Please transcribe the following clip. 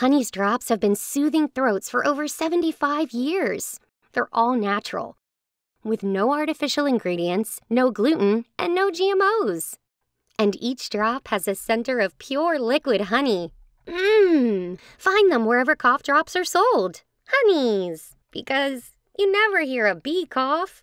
Honees drops have been soothing throats for over 75 years. They're all natural, with no artificial ingredients, no gluten, and no GMOs. And each drop has a center of pure liquid honey. Mmm, find them wherever cough drops are sold. Honees, because you never hear a bee cough.